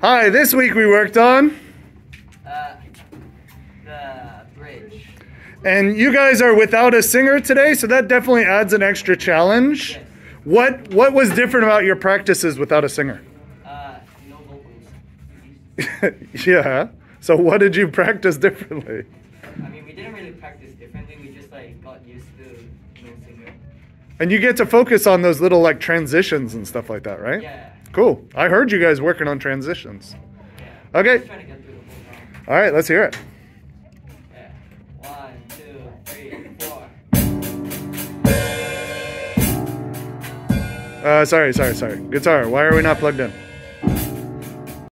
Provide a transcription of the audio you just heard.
Hi, this week we worked on, Uh, the bridge. and you guys are without a singer today, so that definitely adds an extra challenge. Yes. What what was different about your practices without a singer? Uh, no vocals. yeah. So what did you practice differently? I mean, we didn't really practice differently. We just like got used to no singer. And you get to focus on those little like transitions and stuff like that, right? Yeah. Cool. I heard you guys working on transitions. Okay. Just trying to get through the whole song. All right, let's hear it. One, two, three, four. Uh, sorry, sorry, sorry. Guitar. Why are we not plugged in?